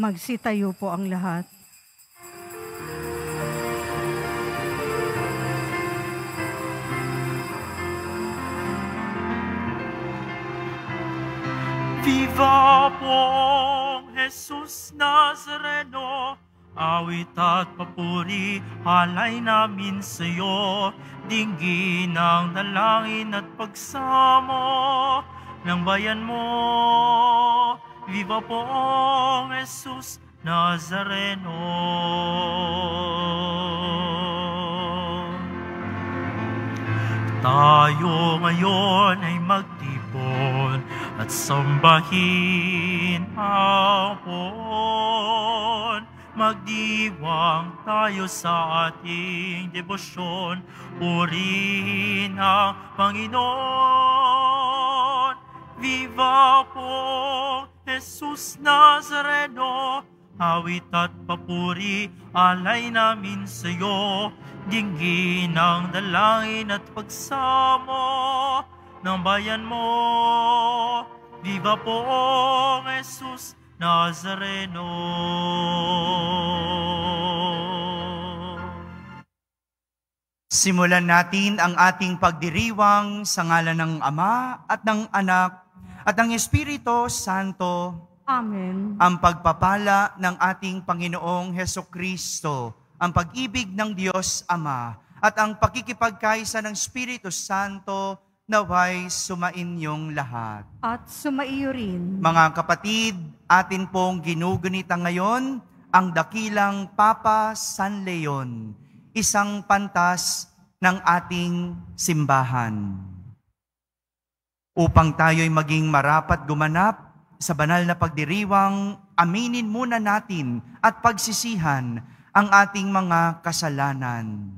Magsitayo po ang lahat. Viva pong Jesus Nazareno, awit at papuri, halay namin sa iyo, dinggin ang dalangin at pagsamo ng bayan mo. Viva pong Jesus Nazareno. Tayo ngayon ay magtipon at sambahin ang Pon. Magdiwang tayo sa ating debosyon, purihin ang Panginoon. Viva po, Jesus Nazareno, awit at papuri, alay namin sa iyo, dinggin ang dalangin at pagsamo ng bayan mo. Viva po, Jesus Nazareno. Simulan natin ang ating pagdiriwang sa ngalan ng Ama at ng Anak at ng Espiritu Santo. Amen. Ang pagpapala ng ating Panginoong Heso Kristo, ang pag-ibig ng Diyos Ama, at ang pakikipagkaisa ng Espiritu Santo naway sumainyong lahat. At sumaiyo rin. Mga kapatid, atin pong ginugunita ngayon ang dakilang Papa San Leon, isang pantas ng ating simbahan. Upang tayo'y maging marapat gumanap sa banal na pagdiriwang, aminin muna natin at pagsisihan ang ating mga kasalanan.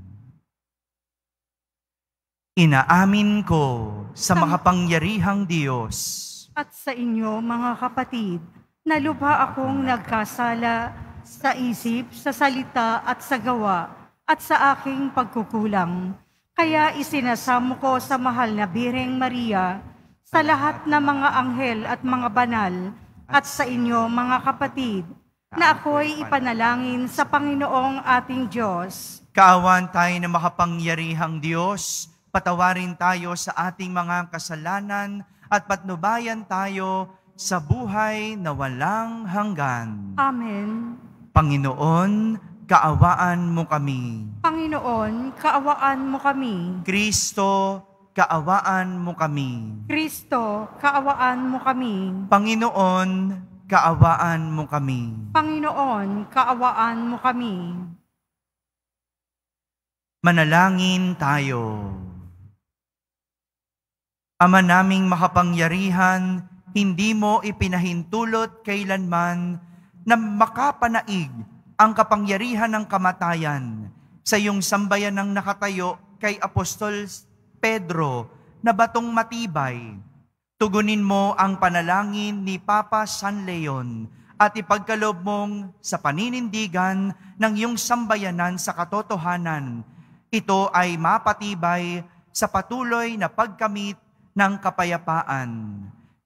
Inaamin ko sa makapangyarihang Diyos At sa inyo, mga kapatid, na lubha akong nagkasala sa isip, sa salita at sa gawa, at sa aking pagkukulang. Kaya isinasamo ko sa mahal na Bireng Maria, sa lahat ng mga anghel at mga banal, at sa inyo, mga kapatid, na ako'y ipanalangin sa Panginoong ating Diyos. Kaawan tayo na makapangyarihang Diyos, patawarin tayo sa ating mga kasalanan at patnubayan tayo sa buhay na walang hanggan. Amen. Panginoon, kaawaan mo kami. Panginoon, kaawaan mo kami. Kristo, kaawaan mo kami. Kristo, kaawaan mo kami. Panginoon, kaawaan mo kami. Panginoon, kaawaan mo kami. Manalangin tayo. Ama naming makapangyarihan, hindi mo ipinahintulot kailanman na makapanaig ang kapangyarihan ng kamatayan sa iyong sambayan ng nakatayo kay Apostol Pedro na batong matibay. Tugunin mo ang panalangin ni Papa San Leon at ipagkalob mong sa paninindigan ng iyong sambayanan sa katotohanan. Ito ay mapatibay sa patuloy na pagkamit ng kapayapaan.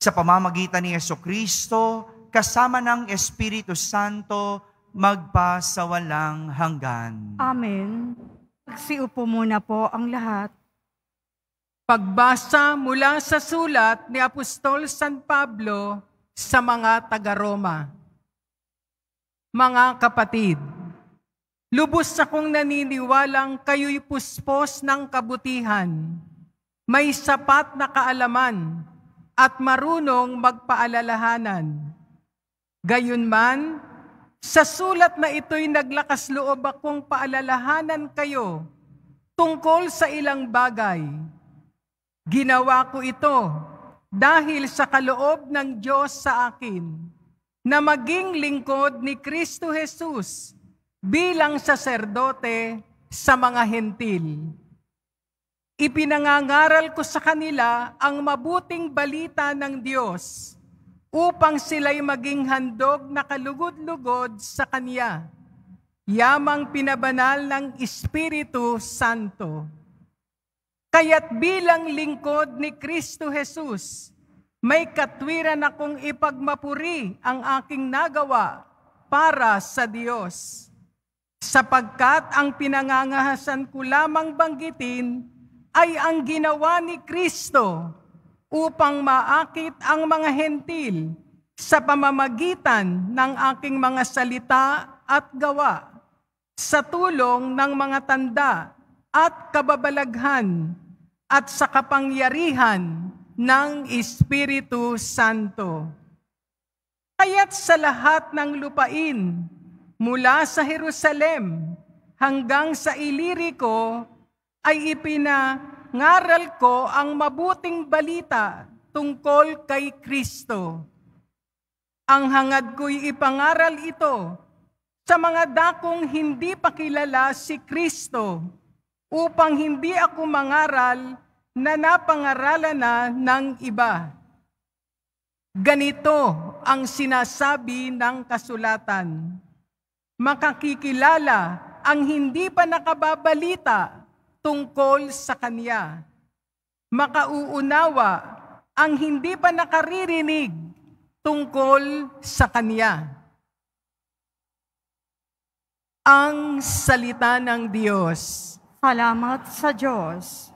Sa pamamagitan ni Yeso Kristo, kasama ng Espiritu Santo, magpa sa walang hanggan. Amen. Magsiupo muna po ang lahat. Pagbasa mula sa sulat ni Apostol San Pablo sa mga taga-Roma. Mga kapatid, lubos akong naniniwalang kayo'y puspos ng kabutihan, may sapat na kaalaman at marunong magpaalalahanan. Gayunman, sa sulat na ito'y naglakas loob akong paalalahanan kayo tungkol sa ilang bagay. Ginawa ko ito dahil sa kaloob ng Diyos sa akin na maging lingkod ni Kristo Jesus bilang saserdote sa mga hentil. Ipinangangaral ko sa kanila ang mabuting balita ng Diyos upang sila'y maging handog na kalugod-lugod sa Kanya, yamang pinabanal ng Espiritu Santo. Kaya't bilang lingkod ni Kristo Jesus, may katwiran akong ipagmapuri ang aking nagawa para sa Diyos. Sapagkat ang pinangangahasan ko lamang banggitin ay ang ginawa ni Kristo upang maakit ang mga hentil sa pamamagitan ng aking mga salita at gawa, sa tulong ng mga tanda at kababalaghan, at sa kapangyarihan ng Espiritu Santo. Kaya't sa lahat ng lupain, mula sa Jerusalem hanggang sa Ilirico, ay ipinangaral ko ang mabuting balita tungkol kay Kristo. Ang hangad ko'y ipangaral ito sa mga dakong hindi pa kilala si Kristo upang hindi ako mangaral na napangaralan na ng iba Ganito ang sinasabi ng kasulatan. Makakikilala ang hindi pa nakababalita tungkol sa Kanya. Makauunawa ang hindi pa nakaririnig tungkol sa Kanya. Ang salita ng Diyos. Salamat sa Diyos.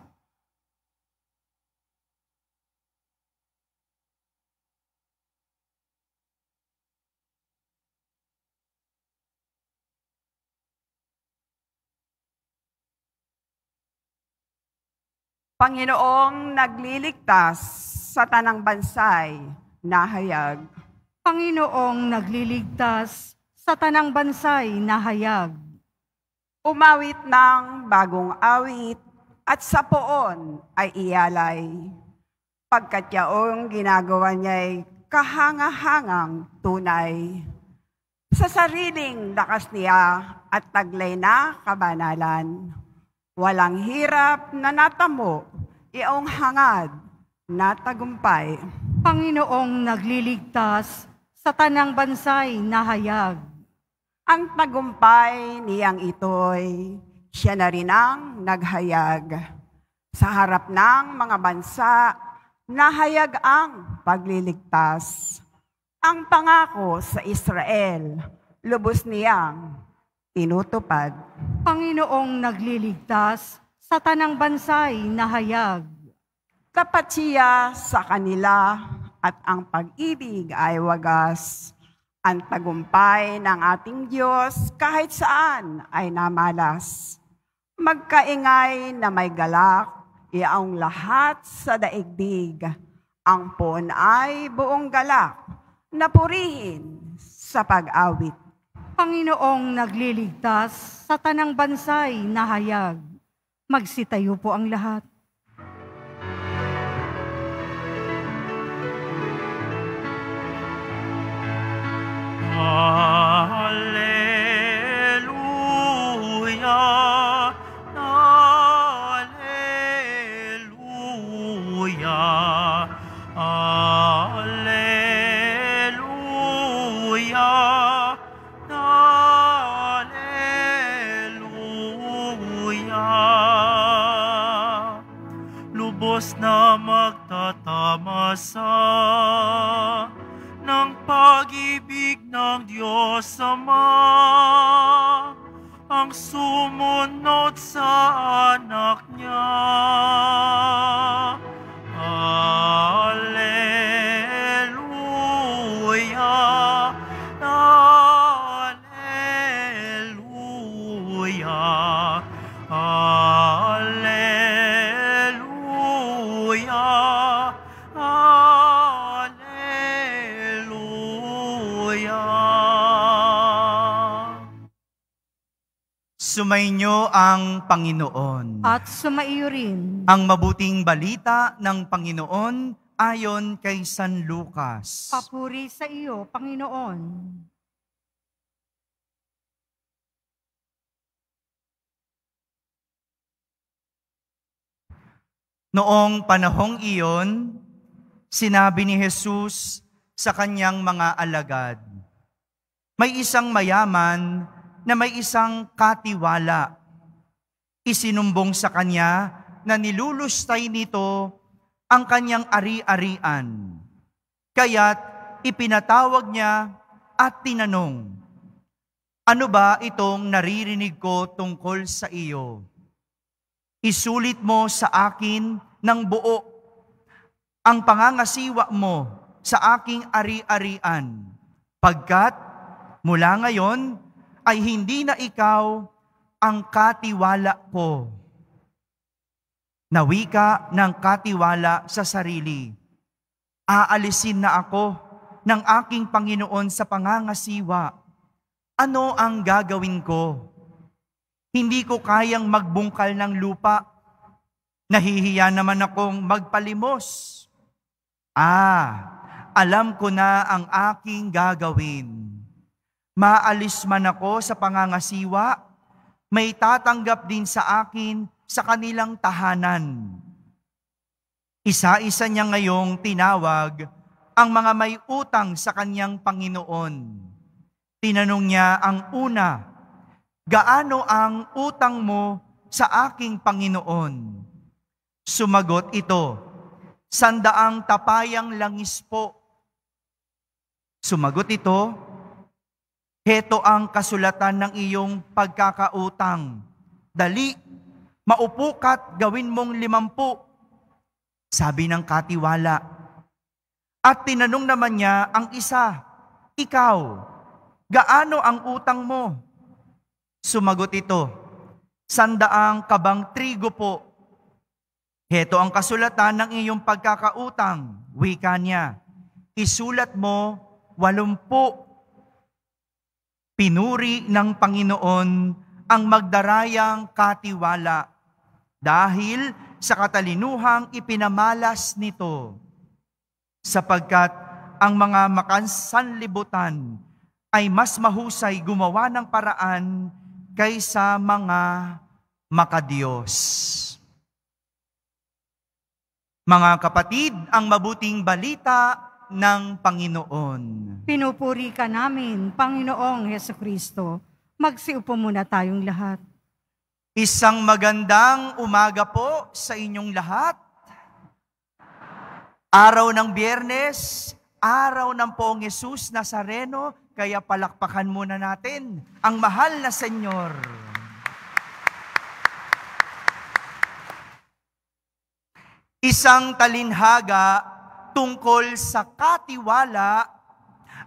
Panginoong nagliligtas sa tanang bansay, nahayag. Panginoong nagliligtas sa tanang bansay, nahayag. Umawit ng bagong awit at sa poon ay iyalay. Pagkat yaong ginagawa niya'y kahanga-hangang tunay. Sa sariling lakas niya at taglay na kabanalan Walang hirap na natamo, iyong hangad na tagumpay. Panginoong nagliligtas sa tanang bansay na hayag. Ang tagumpay niyang ito'y siya na rin ang naghayag. Sa harap ng mga bansa, nahayag ang pagliligtas. Ang pangako sa Israel, lubos niyang tinutupad. Panginoong nagliligtas sa tanang bansay na hayag. Tapat siya sa kanila at ang pag-ibig ay wagas. Ang tagumpay ng ating Diyos kahit saan ay namalas. Magkaingay na may galak, iaong lahat sa daigdig. Ang pon ay buong galak, napurihin sa pag-awit. Panginoong nagliligtas sa tanang bansay na hayag. Magsitayo po ang lahat. Hallelujah, Hallelujah, Hallelujah, Hallelujah. Lubos na magtatamasa Diyos Ama ang sumunod sa anak niya. Ang Panginoon. At sumaiyo rin. Ang mabuting balita ng Panginoon ayon kay San Lucas. Papuri sa iyo, Panginoon. Noong panahong iyon, sinabi ni Jesus sa kanyang mga alagad, May isang mayaman na may isang katiwala. Isinumbong sa kanya na nilulustay nito ang kanyang ari-arian. Kaya't ipinatawag niya at tinanong, Ano ba itong naririnig ko tungkol sa iyo? Isulit mo sa akin ng buo ang pangangasiwa mo sa aking ari-arian, pagkat mula ngayon ay hindi na ikaw ang katiwala ko. Nawika ng katiwala sa sarili. Aalisin na ako ng aking Panginoon sa pangangasiwa. Ano ang gagawin ko? Hindi ko kayang magbungkal ng lupa. Nahihiya naman akong magpalimos. Ah, alam ko na ang aking gagawin. Maalis man ako sa pangangasiwa, may tatanggap din sa akin sa kanilang tahanan. Isa-isa niya ngayong tinawag ang mga may utang sa kanyang Panginoon. Tinanong niya ang una, Gaano ang utang mo sa aking Panginoon? Sumagot ito, sandaang tapayang langis po. Sumagot ito, Heto ang kasulatan ng iyong pagkakautang. Dali, maupukat, gawin mong limampu. Sabi ng katiwala. At tinanong naman niya ang isa, Ikaw, gaano ang utang mo? Sumagot ito, Sandaang kabang trigo po. Heto ang kasulatan ng iyong pagkakautang, wika niya. Isulat mo walumpu. Pinuri ng Panginoon ang magdarayang katiwala dahil sa katalinuhang ipinamalas nito. Sapagkat ang mga makansanlibutan ay mas mahusay gumawa ng paraan kaysa mga makadiyos. Mga kapatid, ang mabuting balita ng Panginoon. Pinupuri ka namin, Panginoong Heso Kristo. Magsiupo muna tayong lahat. Isang magandang umaga po sa inyong lahat. Araw ng biyernes, araw ng poong Yesus Nazareno, kaya palakpakan muna natin ang mahal na Senyor. Isang talinhaga tungkol sa katiwala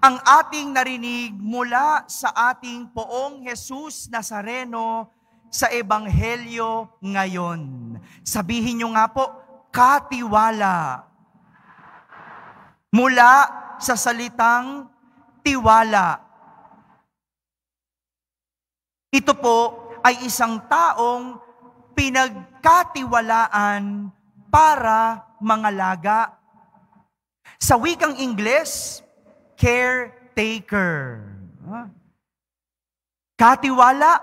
ang ating narinig mula sa ating poong Jesus Nazareno sa Ebanghelyo ngayon. Sabihin nyo nga po, katiwala. Mula sa salitang tiwala. Ito po ay isang taong pinagkatiwalaan para mangalaga. Sa wikang Ingles, caretaker. Katiwala,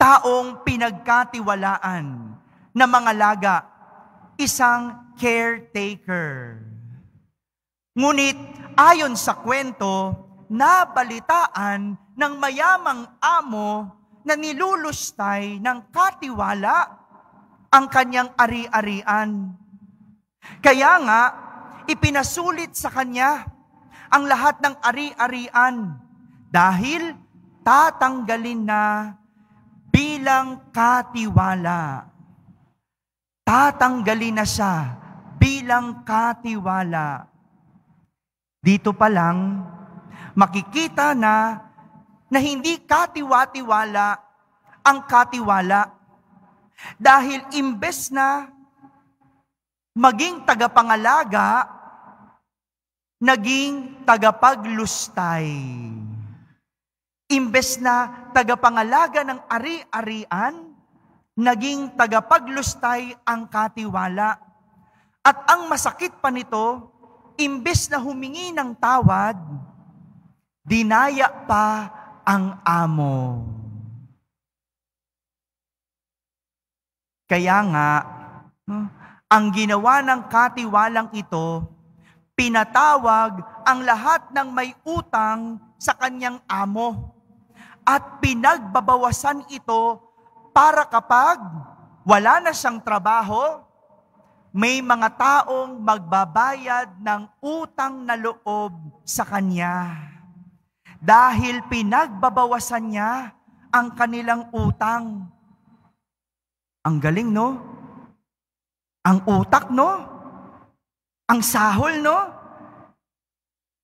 taong pinagkatiwalaan na mangalaga, isang caretaker. Ngunit ayon sa kwento, nabalitaan ng mayamang amo na nilulustay ng katiwala ang kanyang ari-arian. Kaya nga, ipinasulit sa kanya ang lahat ng ari-arian dahil tatanggalin na bilang katiwala. Tatanggalin na siya bilang katiwala. Dito pa lang, makikita na na hindi katiwa-tiwala ang katiwala dahil imbes na maging tagapangalaga, naging tagapaglustay. Imbes na tagapangalaga ng ari-arian, naging tagapaglustay ang katiwala. At ang masakit pa nito, imbes na humingi ng tawad, dinaya pa ang amo. Kaya nga, ang ginawa ng katiwalang ito, pinatawag ang lahat ng may utang sa kanyang amo at pinagbabawasan ito para kapag wala na siyang trabaho, may mga taong magbabayad ng utang na loob sa kanya. dahil pinagbabawasan niya ang kanilang utang. Ang galing, no? Ang utak, no? Ang sahol, no?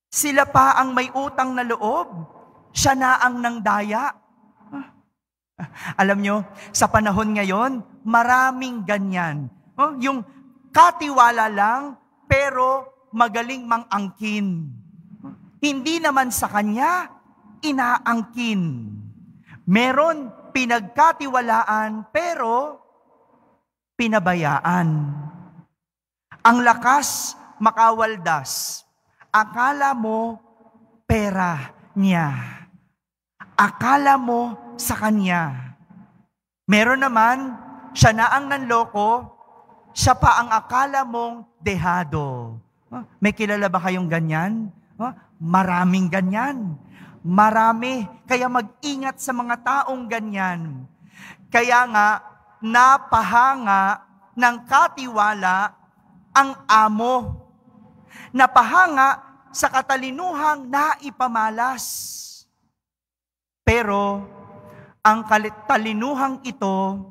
Sila pa ang may utang na loob. Siya na ang nangdaya. Alam nyo, sa panahon ngayon, maraming ganyan. Oh, yung katiwala lang, pero magaling mang-angkin. Hindi naman sa kanya, inaangkin. Meron pinagkatiwalaan, pero pinabayaan. Ang lakas makawaldas. Akala mo pera niya. Akala mo sa kanya. Meron naman, siya na ang nanloko, siya pa ang akala mong dehado. Oh, May kilala ba kayong ganyan? Oh, Maraming ganyan. Marami. Kaya mag-ingat sa mga taong ganyan. Kaya nga, napahanga ng katiwala ang amo. Napahanga sa katalinuhang naipamalas. Pero, ang katalinuhang ito,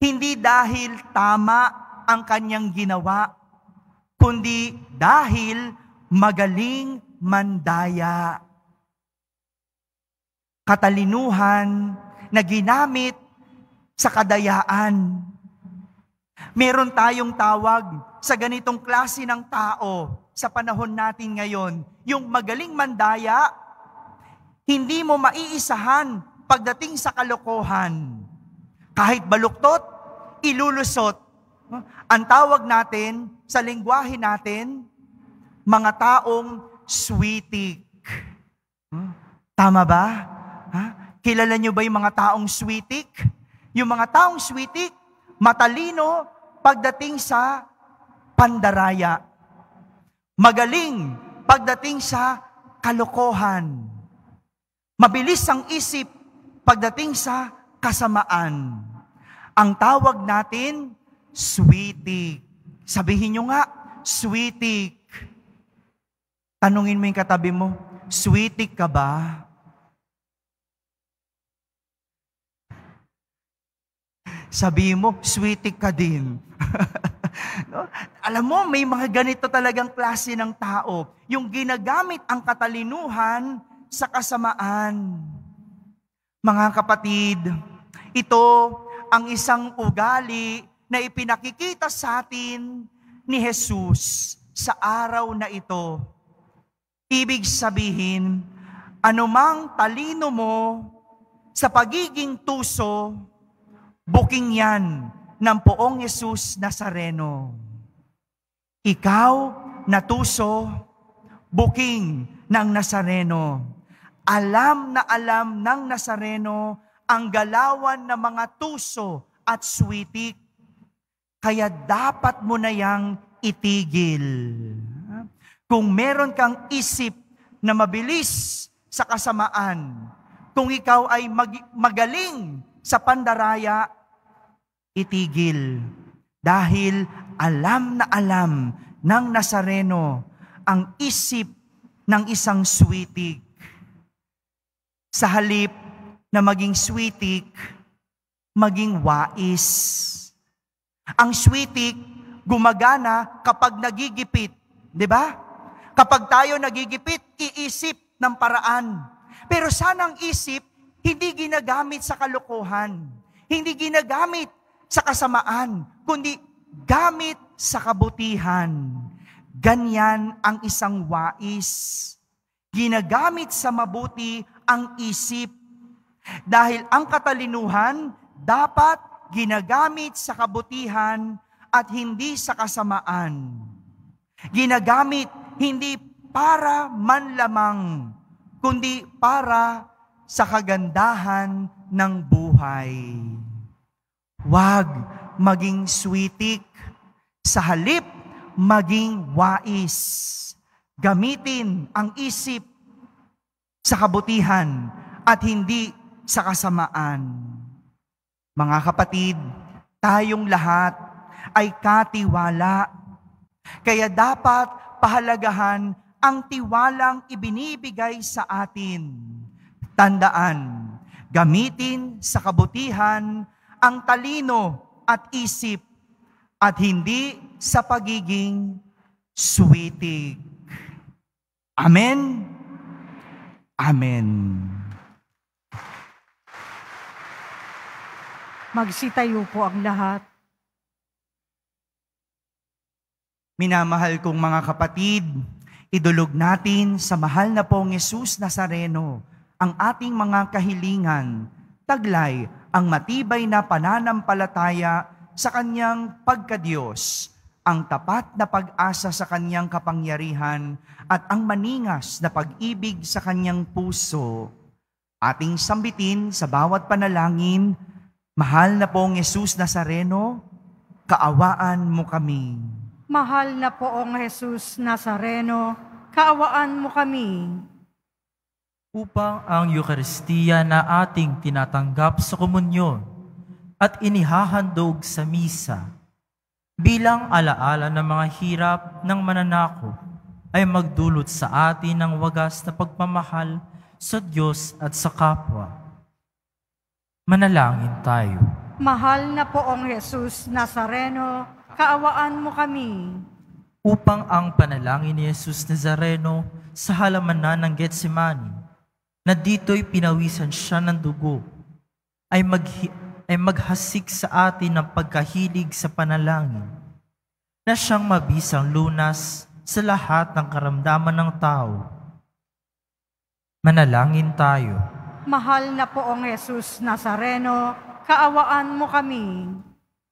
hindi dahil tama ang kanyang ginawa, kundi dahil magaling mandaya. Katalinuhan na ginamit sa kadayaan. Meron tayong tawag sa ganitong klase ng tao sa panahon natin ngayon. Yung magaling mandaya, hindi mo maiisahan pagdating sa kalokohan. Kahit baluktot, ilulusot. Ang tawag natin sa lingwahe natin, mga taong sweetik. Tama ba? Ha? Kilala nyo ba yung mga taong sweetik? Yung mga taong sweetik, matalino pagdating sa pandaraya. Magaling pagdating sa kalokohan. Mabilis ang isip pagdating sa kasamaan. Ang tawag natin, sweetik. Sabihin nyo nga, sweetik. Tanungin mo yung katabi mo, sweetik ka ba? Sabi mo, sweetik ka din. no? Alam mo, may mga ganito talagang klase ng tao. Yung ginagamit ang katalinuhan sa kasamaan. Mga kapatid, ito ang isang ugali na ipinakikita sa atin ni Jesus sa araw na ito. Ibig sabihin, anumang talino mo sa pagiging tuso, Buking yan ng poong Yesus Nazareno. Ikaw, natuso, buking ng Nazareno. Alam na alam ng Nazareno ang galawan ng mga tuso at switik. Kaya dapat mo na yang itigil. Kung meron kang isip na mabilis sa kasamaan, kung ikaw ay mag- magaling sa pandaraya, itigil. Dahil alam na alam ng Nazareno ang isip ng isang switik. Sa halip na maging switik, maging wais. Ang switik, gumagana kapag nagigipit. Di ba? Kapag tayo nagigipit, iisip ng paraan. Pero sana ang isip, hindi ginagamit sa kalokohan. Hindi ginagamit sa kasamaan, kundi gamit sa kabutihan. Ganyan ang isang wais. Ginagamit sa mabuti ang isip. Dahil ang katalinuhan dapat ginagamit sa kabutihan at hindi sa kasamaan. Ginagamit hindi para man lamang, kundi para sa kagandahan ng buhay. Huwag maging sweetik. Sa halip, maging wais. Gamitin ang isip sa kabutihan at hindi sa kasamaan. Mga kapatid, tayong lahat ay katiwala. Kaya dapat pahalagahan ang tiwalang ibinibigay sa atin. Tandaan, gamitin sa kabutihan ang talino at isip at hindi sa pagiging switig. Amen? Amen. Magsitayo po ang lahat. Minamahal kong mga kapatid, idulog natin sa mahal na pong Yesus Nazareno ang ating mga kahilingan, taglay ang matibay na pananampalataya sa kanyang pagkadiyos, ang tapat na pag-asa sa kanyang kapangyarihan at ang maningas na pag-ibig sa kanyang puso. Ating sambitin sa bawat panalangin, Mahal na pong Yesus Nazareno, kaawaan mo kami. Mahal na poong Jesus Nazareno, kaawaan mo kami. Upang ang Eukaristiya na ating tinatanggap sa komunyon at inihahandog sa misa bilang alaala ng mga hirap ng mananako ay magdulot sa atin ng wagas na pagmamahal sa Diyos at sa kapwa. Manalangin tayo. Mahal na poong Jesus Nazareno, kaawaan mo kami. upang ang panalangin ni Jesus Nazareno sa halamanan ng Getsemani, na dito'y pinawisan siya ng dugo, ay, maghi- ay maghasik sa atin ng pagkahilig sa panalangin, na siyang mabisang lunas sa lahat ng karamdaman ng tao. Manalangin tayo. Mahal na poong Jesus Nazareno, kaawaan mo kami.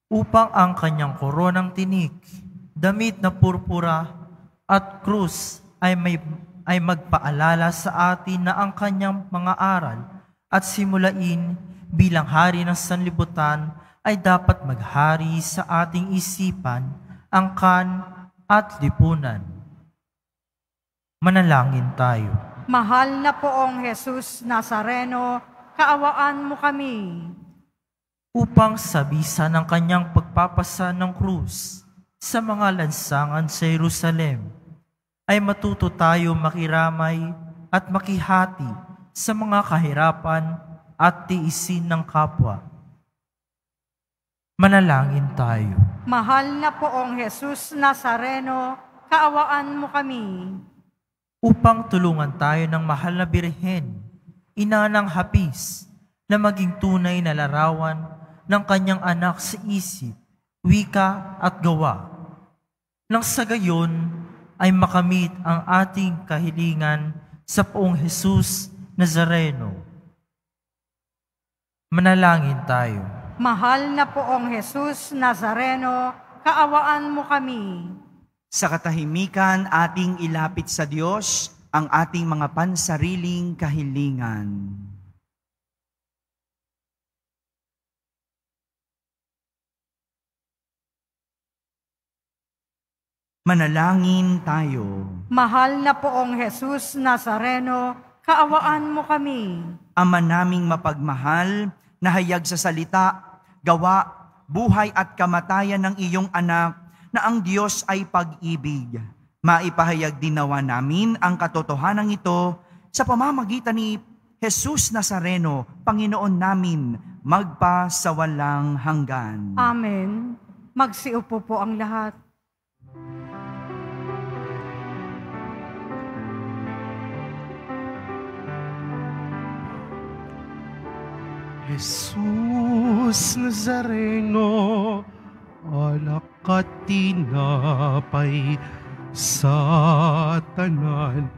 upang ang kanyang koronang tinik, damit na purpura at krus ay may ay magpaalala sa atin na ang kanyang mga aral at simulain bilang hari ng sanlibutan ay dapat maghari sa ating isipan, angkan at lipunan. Manalangin tayo. Mahal na poong Jesus Nazareno, kaawaan mo kami. upang sa bisa ng kanyang pagpapasa ng krus sa mga lansangan sa Jerusalem, ay matuto tayo makiramay at makihati sa mga kahirapan at tiisin ng kapwa. Manalangin tayo. Mahal na poong Jesus Nazareno, kaawaan mo kami. upang tulungan tayo ng mahal na birhen, ina ng hapis, na maging tunay na larawan ng kanyang anak sa isip, wika at gawa. Nang sa gayon ay makamit ang ating kahilingan sa poong Jesus Nazareno. Manalangin tayo. Mahal na poong Jesus Nazareno, kaawaan mo kami. Sa katahimikan ating ilapit sa Diyos ang ating mga pansariling kahilingan. Manalangin tayo. Mahal na poong Jesus Nazareno, kaawaan mo kami. Ama naming mapagmahal, na hayag sa salita, gawa, buhay at kamatayan ng iyong anak, na ang Diyos ay pag-ibig. Maipahayag din nawa namin ang katotohanan ito sa pamamagitan ni Jesus Nazareno, Panginoon namin, magpa sa walang hanggan. Amen. Magsiupo po ang lahat. Jesus Nazareno, alak at tinapay sa tanan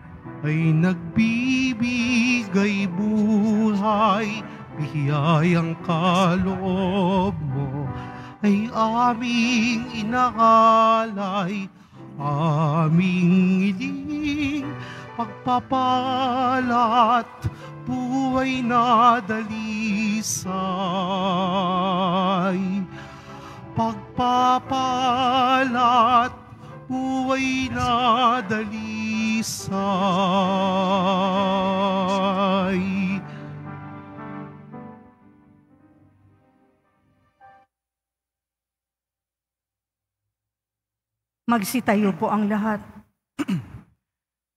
ay nagbibigay buhay, biyayang kaloob mo. Ay aming inakalay, aming iling pagpapalat, buhay na dalisay. Pagpapalat, buhay na dalisay. Magsitayo po ang lahat.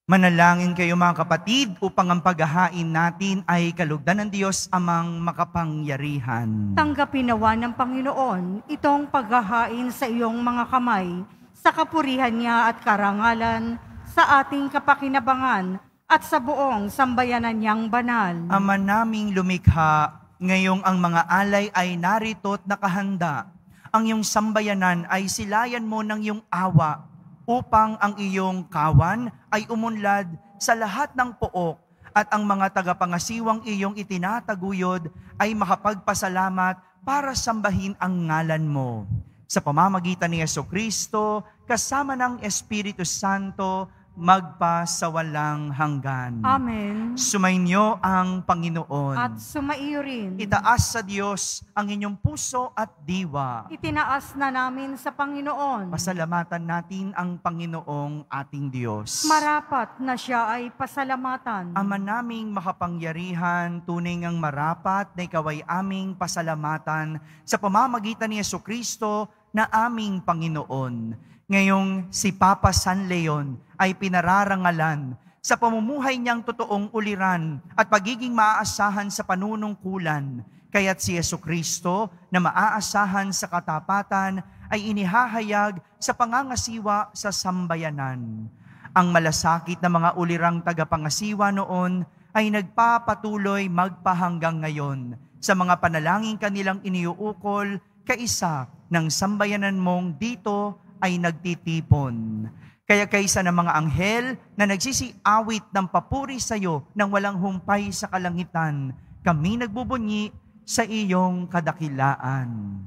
Manalangin kayo mga kapatid upang ang paghahain natin ay kalugdan ng Diyos amang makapangyarihan. Tanggapin nawa ng Panginoon itong paghahain sa iyong mga kamay, sa kapurihan niya at karangalan, sa ating kapakinabangan, at sa buong sambayanan niyang banal. Ama naming lumikha, ngayong ang mga alay ay narito't nakahanda. Ang iyong sambayanan ay silayan mo ng iyong awa upang ang iyong kawan ay umunlad sa lahat ng pook at ang mga tagapangasiwang iyong itinataguyod ay makapagpasalamat para sambahin ang ngalan mo. Sa pamamagitan ni Yeso Kristo, kasama ng Espiritu Santo, magpa sa walang hanggan. Amen. Sumainyo ang Panginoon. At sumaiyo rin. Itaas sa Diyos ang inyong puso at diwa. Itinaas na namin sa Panginoon. Pasalamatan natin ang Panginoong ating Diyos. Marapat na siya ay pasalamatan. Ama naming makapangyarihan, tunay ngang marapat na ikaw ay aming pasalamatan sa pamamagitan ni Yeso Kristo na aming Panginoon. Ngayong si Papa San Leon ay pinararangalan sa pamumuhay niyang totoong uliran at pagiging maaasahan sa panunungkulan. Kaya't si Yeso Kristo na maaasahan sa katapatan ay inihahayag sa pangangasiwa sa sambayanan. Ang malasakit na mga ulirang tagapangasiwa noon ay nagpapatuloy magpahanggang ngayon sa mga panalangin kanilang iniuukol kaisa ng sambayanan mong dito ay nagtitipon. Kaya kaysa ng mga anghel na nagsisiawit ng papuri sa iyo nang walang humpay sa kalangitan, kami nagbubunyi sa iyong kadakilaan.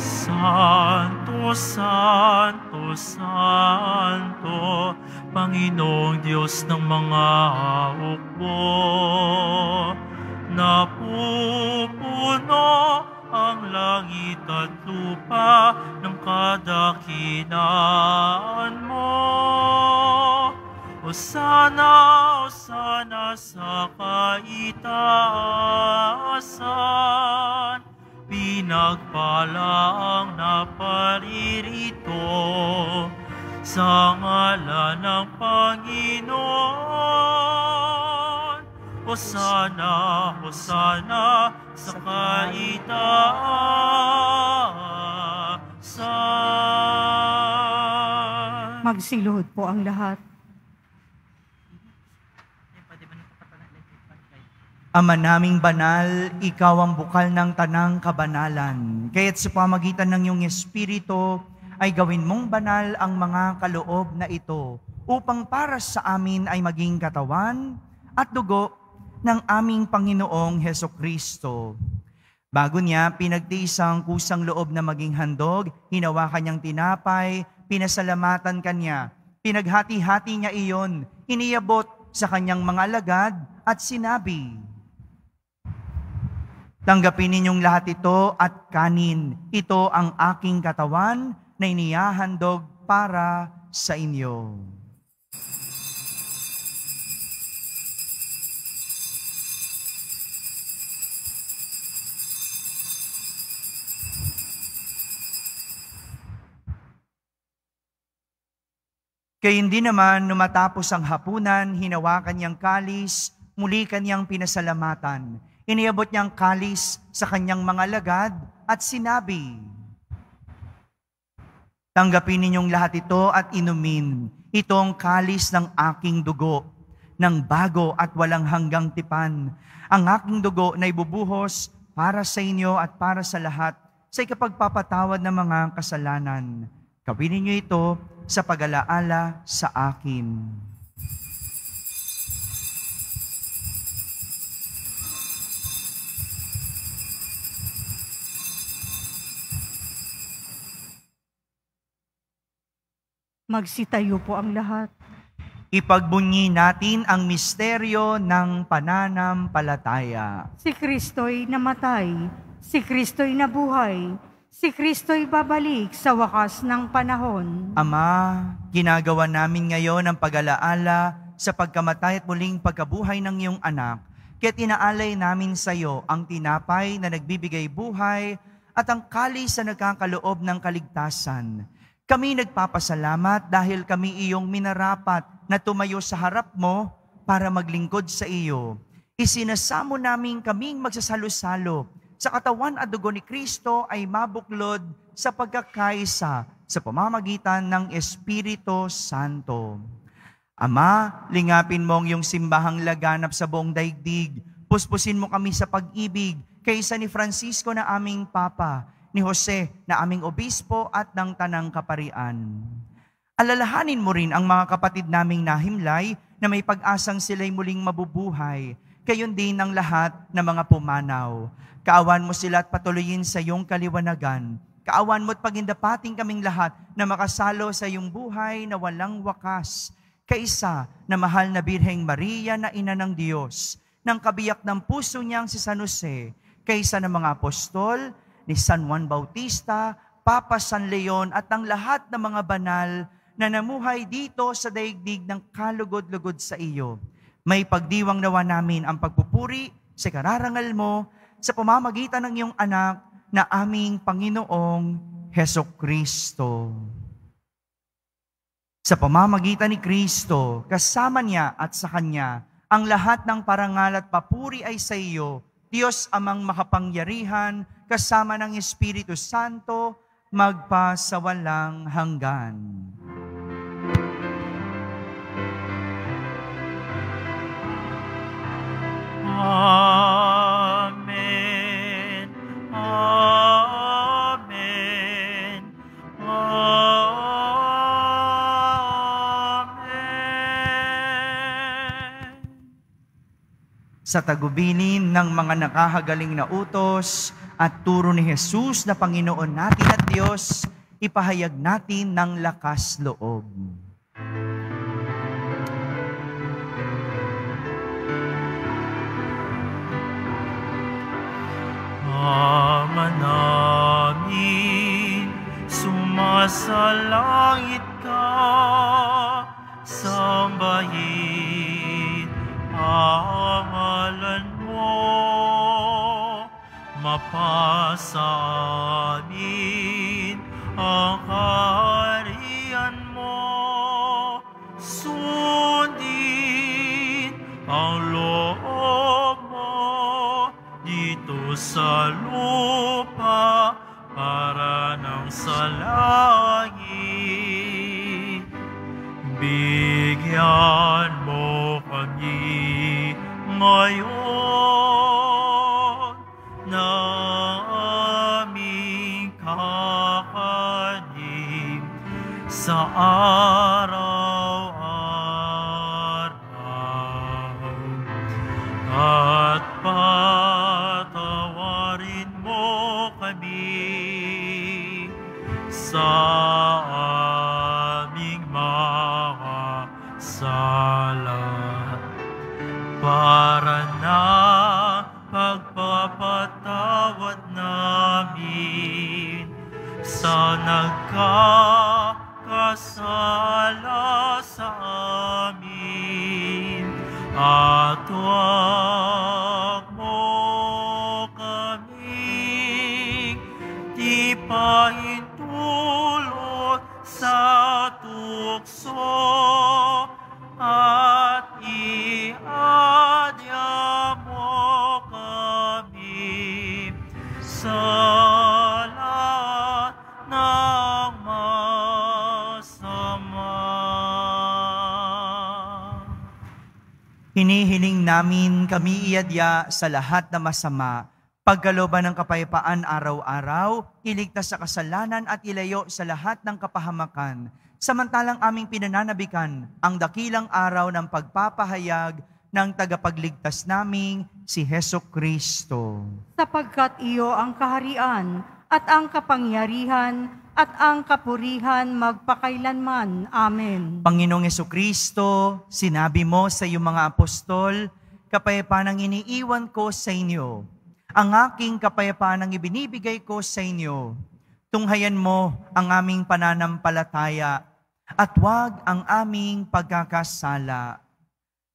Santo, Santo, Santo, Panginoong Diyos ng mga hukbo. Napupuno ang langit at lupa ng kadakilaan mo. Osana, Osana sa kaitaasan, pinagpala ang naparirito sa ngalan ng Panginoon. Hosana, Hosana sa kaitaasan. Magsiluhod po ang lahat. Ama naming banal, ikaw ang bukal ng tanang kabanalan. Kaya't sa pamagitan ng iyong Espiritu, ay gawin mong banal ang mga kaloob na ito upang para sa amin ay maging katawan at dugo ng aming Panginoong Heso Kristo. Bago niya pinagtiis ang kusang loob na maging handog, hinawakan niyang tinapay, pinasalamatan kanya, pinaghati-hati niya iyon, iniyabot sa kanyang mga alagad at sinabi, Tanggapin ninyong lahat ito at kanin. Ito ang aking katawan na inihahandog para sa inyo. Kaya hindi naman numatapos ang hapunan, hinawakan niyang kalis, muli kanyang pinasalamatan. Iniabot niyang kalis sa kanyang mga lagad at sinabi, Tanggapin ninyong lahat ito at inumin. Itong kalis ng aking dugo, ng bago at walang hanggang tipan. Ang aking dugo na ibubuhos para sa inyo at para sa lahat sa ikapagpapatawad ng mga kasalanan. Gawin ninyo ito sa pag-alaala sa akin. Magsitayo po ang lahat. Ipagbunyi natin ang misteryo ng pananampalataya. Si Kristo'y namatay, si Kristo'y nabuhay, si Kristo'y babalik sa wakas ng panahon. Ama, ginagawa namin ngayon ang pag-alaala sa pagkamatay at muling pagkabuhay ng iyong anak. Kaya inaalay namin sa iyo ang tinapay na nagbibigay buhay at ang kalis sa nagkakaloob ng kaligtasan. Kami nagpapasalamat dahil kami iyong minarapat na tumayo sa harap mo para maglingkod sa iyo. Isinasamo namin kaming magsasalo-salo sa katawan at dugo ni Kristo ay mabuklod sa pagkakaisa sa pamamagitan ng Espiritu Santo. Ama, lingapin mo ang simbahang laganap sa buong daigdig. Puspusin mo kami sa pag-ibig kaysa ni Francisco na aming Papa, ni Jose na aming Obispo at ng Tanang Kaparian. Alalahanin mo rin ang mga kapatid naming nahimlay na may pag-asang sila'y muling mabubuhay gayon din ang lahat ng mga pumanaw. Kaawan mo sila at patuloyin sa iyong kaliwanagan. Kaawan mo at pagindapating kaming lahat na makasalo sa iyong buhay na walang wakas. Kaisa na mahal na Birheng Maria na ina ng Diyos, ng kabiyak ng puso niyang si San Jose, kaysa ng mga apostol, ni San Juan Bautista, Papa San Leon at ang lahat ng mga banal na namuhay dito sa daigdig ng kalugod-lugod sa iyo may pagdiwang nawa namin ang pagpupuri sa kararangal mo sa pamamagitan ng iyong anak na aming Panginoong Heso Kristo. Sa pamamagitan ni Kristo, kasama niya at sa Kanya, ang lahat ng parangal at papuri ay sa iyo, Diyos amang makapangyarihan, kasama ng Espiritu Santo, magpa sa walang hanggan. Amen. Sa tagubilin ng mga nakahagaling na utos at turo ni Jesus na Panginoon natin at Diyos, ipahayag natin ng lakas loob. Ama namin, sumasalangit ka, sambahin ang ngalan mo, mapasa amin ang kaharian mo, sundin ang loob mo dito sa lupa para ng sa langit. Bigyan ngayon ng aming kakanin sa araw-araw kami iadya sa lahat na masama, pagkaloban ng kapayapaan araw-araw, iligtas sa kasalanan at ilayo sa lahat ng kapahamakan, samantalang aming pinananabikan ang dakilang araw ng pagpapahayag ng tagapagligtas naming si Heso Kristo. sapagkat iyo ang kaharian at ang kapangyarihan at ang kapurihan magpakailanman. Amen. Panginoong Yeso Kristo, sinabi mo sa iyong mga apostol, kapayapaan ang iniiwan ko sa inyo. Ang aking kapayapaan ang ibinibigay ko sa inyo. Tunghayan mo ang aming pananampalataya at wag ang aming pagkakasala.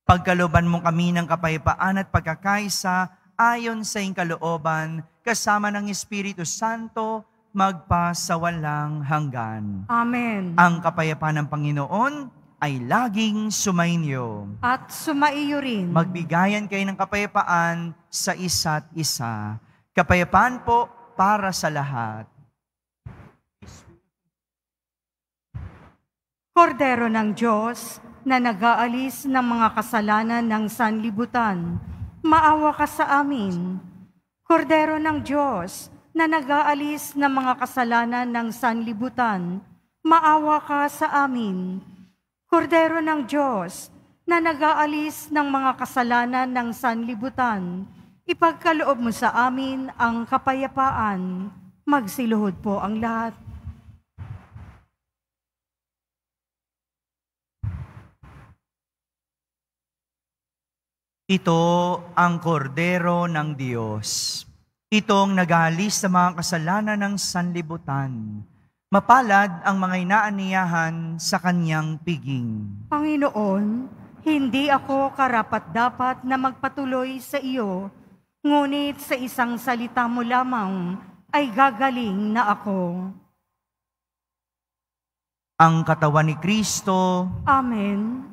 Pagkaloban mo kami ng kapayapaan at pagkakaisa ayon sa iyong kalooban, kasama ng Espiritu Santo, magpa sa walang hanggan. Amen. Ang kapayapaan ng Panginoon ay laging sumainyo. At sumaiyo rin. Magbigayan kayo ng kapayapaan sa isa't isa. Kapayapaan po para sa lahat. Kordero ng Diyos na nag-aalis ng mga kasalanan ng sanlibutan, maawa ka sa amin. Kordero ng Diyos na nag-aalis ng mga kasalanan ng sanlibutan, maawa ka sa amin. Kordero ng Diyos na nag-aalis ng mga kasalanan ng sanlibutan, ipagkaloob mo sa amin ang kapayapaan. Magsiluhod po ang lahat. Ito ang kordero ng Diyos. Itong nagalis sa mga kasalanan ng sanlibutan. Mapalad ang mga inaaniyahan sa kanyang piging. Panginoon, hindi ako karapat-dapat na magpatuloy sa iyo, ngunit sa isang salita mo lamang ay gagaling na ako. Ang katawan ni Kristo, Amen.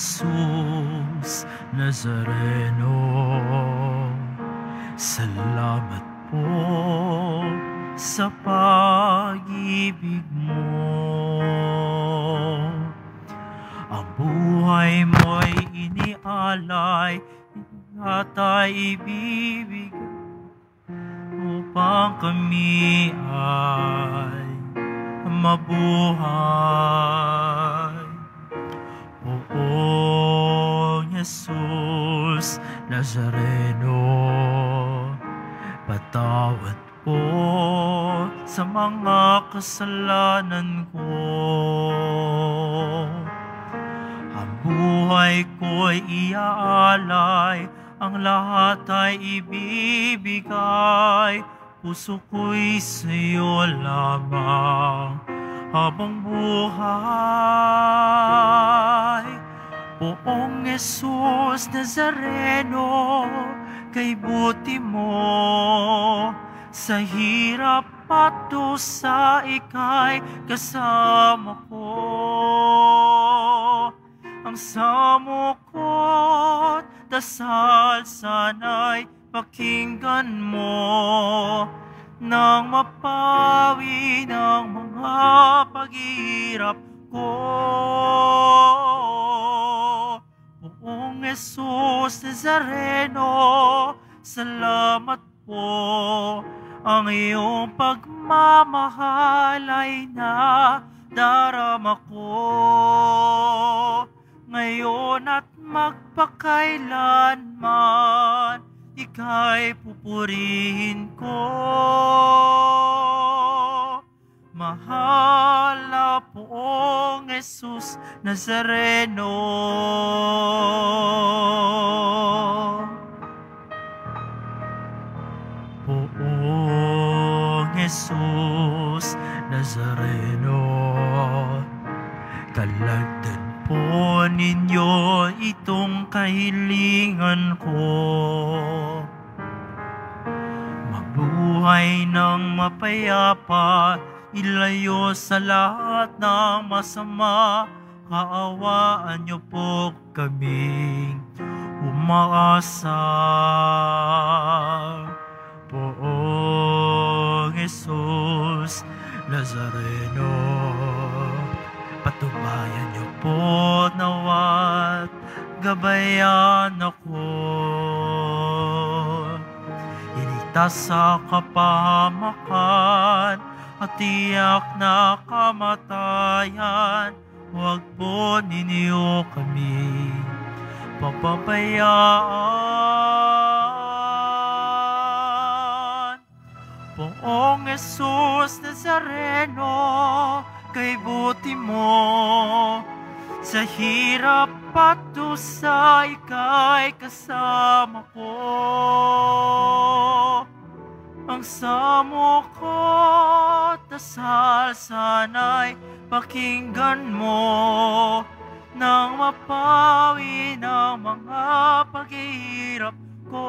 Jesus Nazareno, salamat po sa pag-ibig mo. Ang buhay mo'y inialay at ay ibibigay upang kami ay mabuhay. Jesus Nazareno, patawad po sa mga kasalanan ko. Ang buhay ko'y iaalay, ang lahat ay ibibigay. Puso ko'y sa'yo lamang habang buhay. Poong Jesus Nazareno, kay buti mo sa hirap at dusa ika'y kasama ko. Ang samo ko't dasal sana'y pakinggan mo nang mapawi ng mga paghirap ko. Buong Jesus Nazareno, salamat po. Ang iyong pagmamahal ay na darama ko. Ngayon at magpakailanman, ika'y pupurihin ko. Mahal na poong Jesus Nazareno. Poong Jesus Nazareno. Kalagdan po ninyo itong kahilingan ko. Mabuhay ng mapayapa, ilayo sa lahat ng masama. Kaawaan niyo po kaming umaasa. Jesus Nazareno. Patubayan niyo po nawat gabayan ako. Iligtas sa kapamakan at tiyak na kamatayan, huwag po ninyo kami papabayaan. Poong Jesus Nazareno, kay buti mo, sa hirap at dusa, ika'y kasama ko. Ang samo ko, dasal sana'y pakinggan mo nang mapawi ng mga paghihirap ko.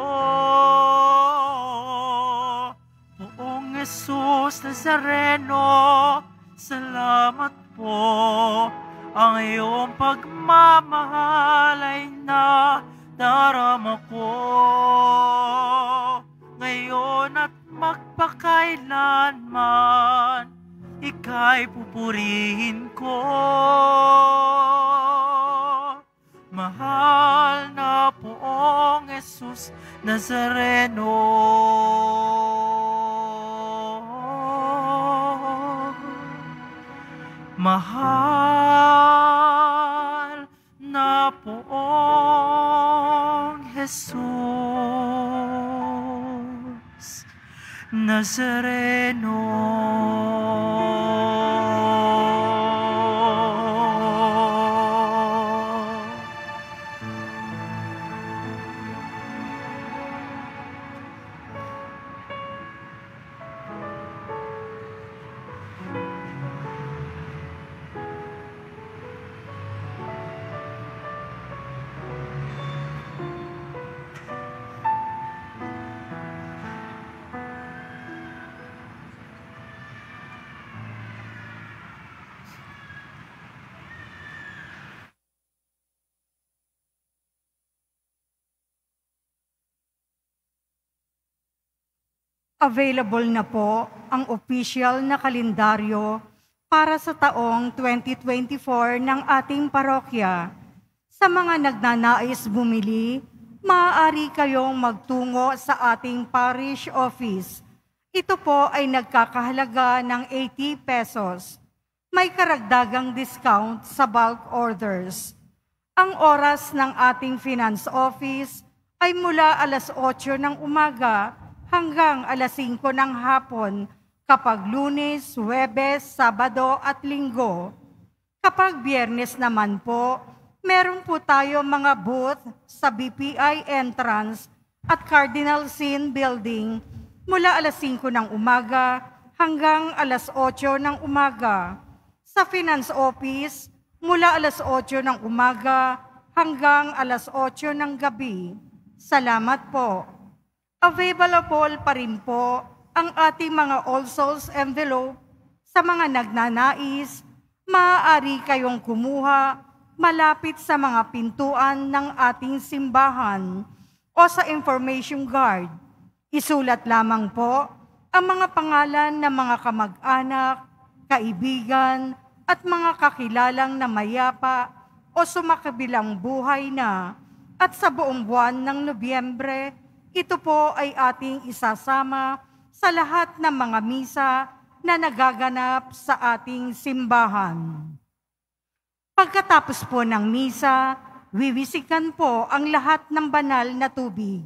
Buong Jesus Nazareno, salamat po. Ang iyong pagmamahal ay na darama ko. Magpakailanman, ika'y pupurihin ko. Mahal na poong Jesus Nazareno. Mahal na poong Jesus Nazareno. Available na po ang official na kalendaryo para sa taong 2024 ng ating parokya. Sa mga nagnanais bumili, maaari kayong magtungo sa ating parish office. Ito po ay nagkakahalaga ng 80 pesos. May karagdagang discount sa bulk orders. Ang oras ng ating finance office ay mula alas 8 ng umaga hanggang alas 5 ng hapon kapag lunes, huwebes, sabado at linggo. Kapag biyernes naman po, meron po tayo mga booth sa BPI entrance at Cardinal Sin Building mula alas 5 ng umaga hanggang alas 8 ng umaga. Sa Finance Office, mula alas 8 ng umaga hanggang alas 8 ng gabi. Salamat po. Available pa rin po ang ating mga All Souls envelope sa mga nagnanais. Maaari kayong kumuha malapit sa mga pintuan ng ating simbahan o sa information guard. Isulat lamang po ang mga pangalan ng mga kamag-anak, kaibigan, at mga kakilalang na mayapa o sumakabilang buhay na at sa buong buwan ng Nobyembre, ito po ay ating isasama sa lahat ng mga misa na nagaganap sa ating simbahan. Pagkatapos po ng misa, wiwisikan po ang lahat ng banal na tubig.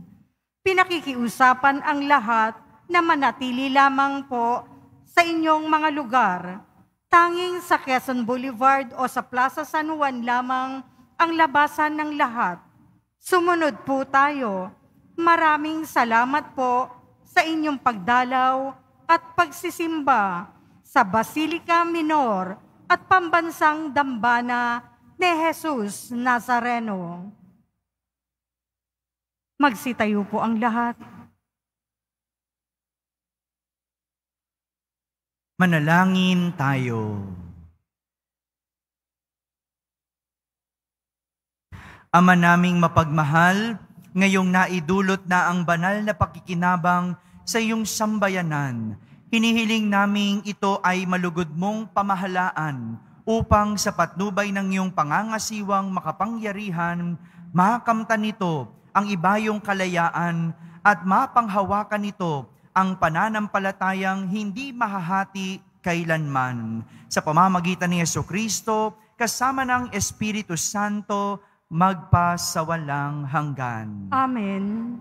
Pinakikiusapan ang lahat na manatili lamang po sa inyong mga lugar Tanging sa Quezon Boulevard o sa Plaza San Juan lamang ang labasan ng lahat. Sumunod po tayo. Maraming salamat po sa inyong pagdalaw at pagsisimba sa Basilica Minor at Pambansang Dambana ni Jesus Nazareno. Magsitayo po ang lahat. Manalangin tayo. Ama naming mapagmahal, ngayong naidulot na ang banal na pakikinabang sa iyong sambayanan, hinihiling naming ito ay malugod mong pamahalaan upang sa patnubay ng iyong pangangasiwang makapangyarihan, makamtan nito ang ibayong kalayaan at mapanghawakan nito ang pananampalatayang hindi mahahati kailanman. Sa pamamagitan ni Yeso Kristo, kasama ng Espiritu Santo, magpa sa walang hanggan. Amen.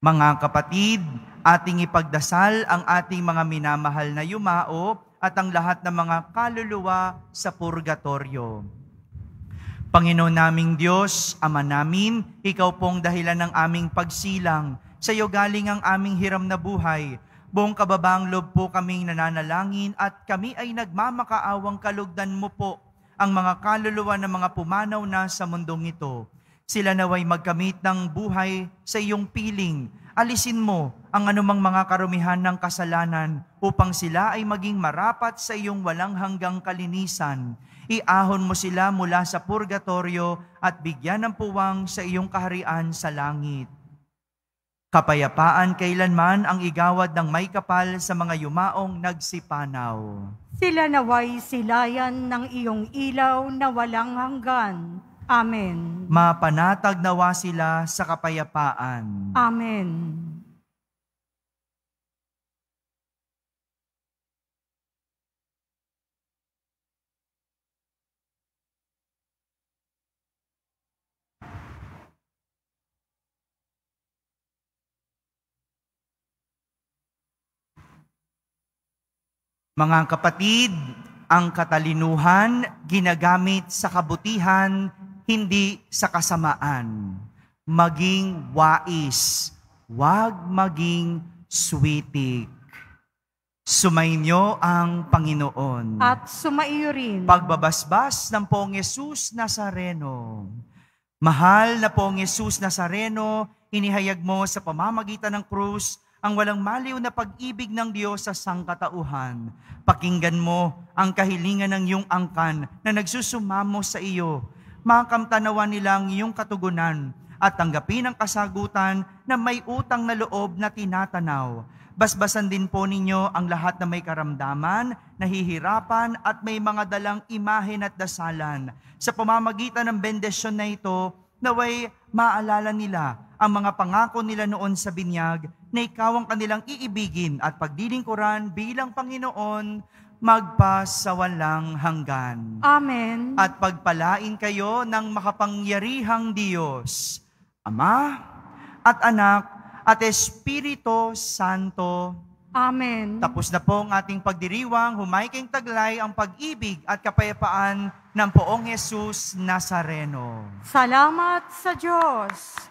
Mga kapatid, ating ipagdasal ang ating mga minamahal na yumao at ang lahat ng mga kaluluwa sa purgatorio. Panginoon naming Diyos, Ama namin, Ikaw pong dahilan ng aming pagsilang. Sa iyo galing ang aming hiram na buhay. Buong kababang loob po kaming nananalangin at kami ay nagmamakaawang kalugdan mo po ang mga kaluluwa ng mga pumanaw na sa mundong ito. Sila naway magkamit ng buhay sa iyong piling. Alisin mo ang anumang mga karumihan ng kasalanan upang sila ay maging marapat sa iyong walang hanggang kalinisan. Iahon mo sila mula sa purgatorio at bigyan ng puwang sa iyong kaharian sa langit. Kapayapaan kailanman ang igawad ng may kapal sa mga yumaong nagsipanaw. Sila naway silayan ng iyong ilaw na walang hanggan. Amen. Mapanatag nawa sila sa kapayapaan. Amen. Mga kapatid, ang katalinuhan ginagamit sa kabutihan, hindi sa kasamaan. Maging wais, wag maging switik. Sumainyo ang Panginoon. At sumaiyo rin. Pagbabasbas ng Pong Yesus Nazareno. Mahal na Pong Yesus Nazareno, inihayag mo sa pamamagitan ng krus ang walang maliw na pag-ibig ng Diyos sa sangkatauhan. Pakinggan mo ang kahilingan ng iyong angkan na nagsusumamo sa iyo. Makamtanawa nilang iyong katugunan at tanggapin ang kasagutan na may utang na loob na tinatanaw. Basbasan din po ninyo ang lahat na may karamdaman, nahihirapan at may mga dalang imahen at dasalan. Sa pamamagitan ng bendesyon na ito, naway maalala nila ang mga pangako nila noon sa binyag na ikaw ang kanilang iibigin at pagdilingkuran bilang Panginoon magpa sa walang hanggan. Amen. At pagpalain kayo ng makapangyarihang Diyos, Ama at Anak at Espiritu Santo. Amen. Tapos na po ang ating pagdiriwang, humayking taglay ang pag-ibig at kapayapaan ng poong Jesus Nazareno. Salamat sa Diyos.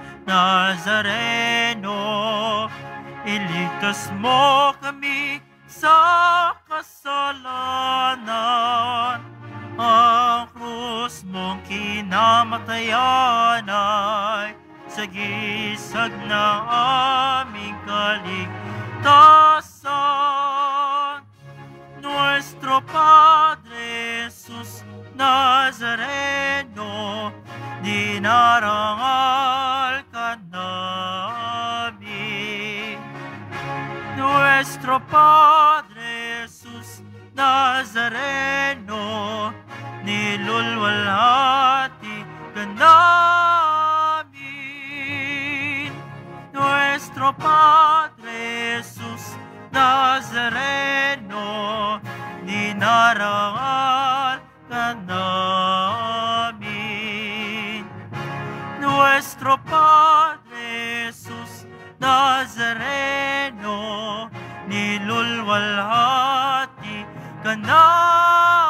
iligtas mo kami sa kasalanan. Ang krus mong kinamatayan ay sa gisag ng aming kaligtasan. Nuestro Padre Jesus Nazareno, dinarangal Padre Jesus Nazareno, nilulwalhati ka namin. Nuestro Padre Jesus Nazareno, dinarangal ka namin. Nuestro Padre Jesus Nazareno, nilulwalhati ka namin.